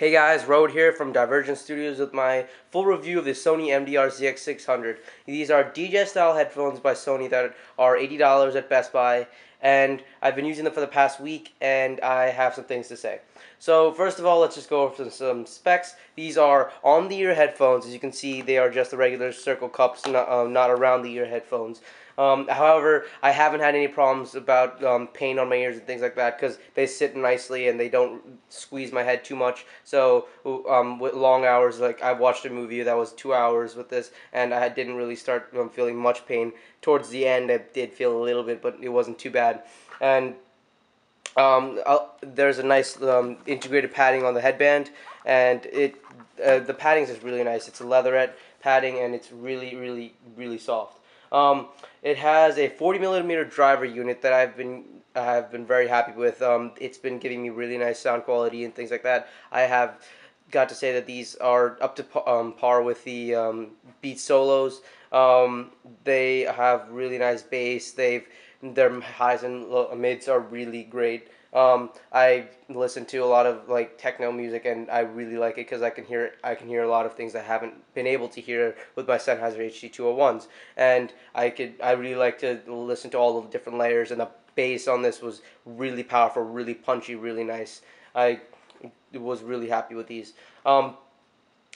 Hey guys, Road here from Divergent Studios with my full review of the Sony MDR ZX600. These are DJ style headphones by Sony that are $80 at Best Buy and I've been using them for the past week and I have some things to say. So first of all, let's just go over some, some specs. These are on-the-ear headphones. As you can see, they are just the regular circle cups, not, um, not around-the-ear headphones. Um, however, I haven't had any problems about um, pain on my ears and things like that because they sit nicely and they don't squeeze my head too much. So um, with long hours, like I watched a movie that was two hours with this, and I didn't really start um, feeling much pain. Towards the end, I did feel a little bit, but it wasn't too bad. And um, there's a nice um, integrated padding on the headband, and it uh, the padding is really nice. It's a leatherette padding, and it's really, really, really soft. Um, it has a 40 millimeter driver unit that I've been I've been very happy with. Um, it's been giving me really nice sound quality and things like that. I have got to say that these are up to um, par with the um, Beat Solos. Um, they have really nice bass. They've their highs and mids are really great. Um, I listen to a lot of like techno music, and I really like it because I can hear I can hear a lot of things I haven't been able to hear with my Sennheiser HD two hundred ones, and I could I really like to listen to all the different layers, and the bass on this was really powerful, really punchy, really nice. I was really happy with these. Um,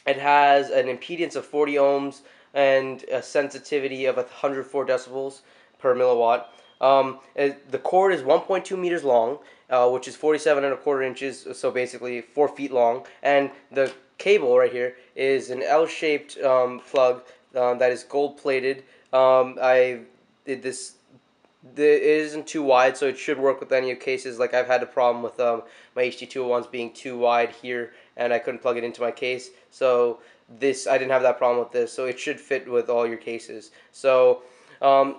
it has an impedance of 40 ohms and a sensitivity of 104 decibels per milliwatt. Um, the cord is 1.2 meters long, uh, which is 47 and a quarter inches, so basically four feet long. And the cable right here is an L-shaped um, plug um, that is gold plated. Um, I did this. It isn't too wide, so it should work with any of cases. Like I've had a problem with um, my HD201s being too wide here, and I couldn't plug it into my case. So this, I didn't have that problem with this, so it should fit with all your cases. So um,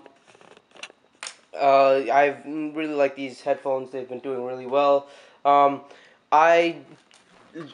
uh, I really like these headphones. They've been doing really well. Um, I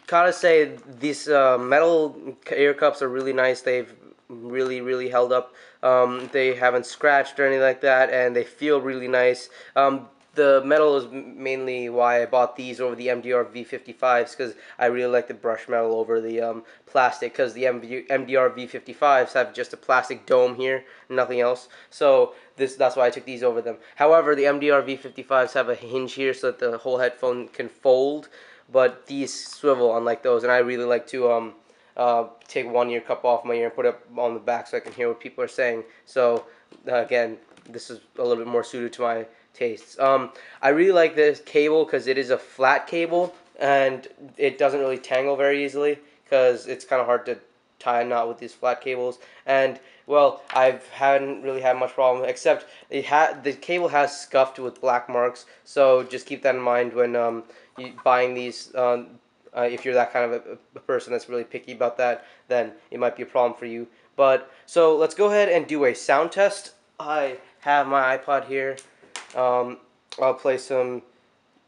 gotta say these uh, metal ear cups are really nice. They've really really held up. Um, they haven't scratched or anything like that, and they feel really nice. Um, the metal is mainly why I bought these over the MDR V55s because I really like the brush metal over the um, plastic because the MDR V55s have just a plastic dome here, nothing else. So this that's why I took these over them. However, the MDR V55s have a hinge here so that the whole headphone can fold, but these swivel unlike those, and I really like to um, uh, take one ear cup off my ear and put it on the back so I can hear what people are saying. So uh, again, this is a little bit more suited to my tastes. Um, I really like this cable because it is a flat cable and it doesn't really tangle very easily because it's kind of hard to tie a knot with these flat cables. And well, I've hadn't really had much problem except it the cable has scuffed with black marks. So just keep that in mind when um, buying these. Um, uh, if you're that kind of a, a person that's really picky about that, then it might be a problem for you. But so let's go ahead and do a sound test. I have my iPod here. Um, I'll play some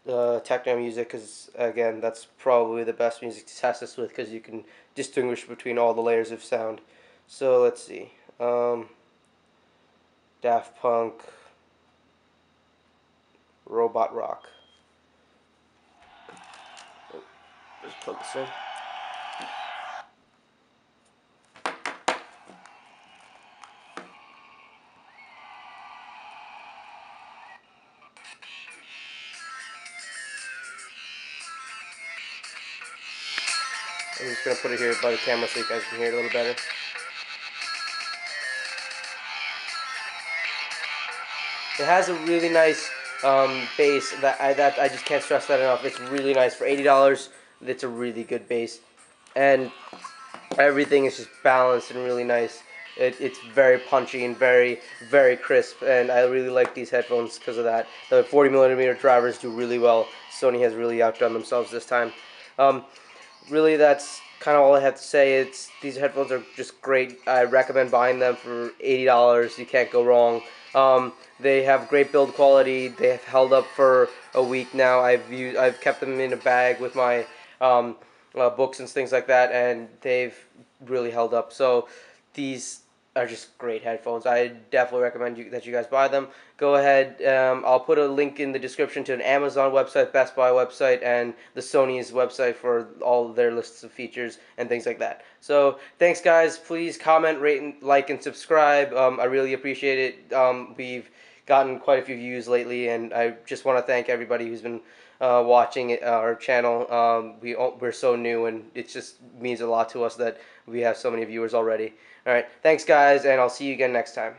uh, techno music because, again, that's probably the best music to test this with because you can distinguish between all the layers of sound. So let's see. Um, Daft Punk, Robot Rock. Just plug this in. I'm just going to put it here by the camera so you guys can hear it a little better. It has a really nice um, bass that I, that I just can't stress that enough. It's really nice for eighty dollars. It's a really good bass, and everything is just balanced and really nice. It, it's very punchy and very very crisp, and I really like these headphones because of that. The 40 millimeter drivers do really well. Sony has really outdone themselves this time. Um, really that's kind of all I have to say. It's these headphones are just great. I recommend buying them for eighty dollars. You can't go wrong. Um, they have great build quality. They have held up for a week now. I've used, I've kept them in a bag with my um, uh, books and things like that, and they've really held up. So these are just great headphones. I definitely recommend you that you guys buy them. Go ahead. Um, I'll put a link in the description to an Amazon website, Best Buy website, and the Sony's website for all their lists of features and things like that. So thanks, guys. Please comment, rate, and like, and subscribe. Um, I really appreciate it. Um, we've gotten quite a few views lately, and I just want to thank everybody who's been uh, watching uh, our channel. Um, we we're so new, and it just means a lot to us that we have so many viewers already. All right, thanks guys, and I'll see you again next time.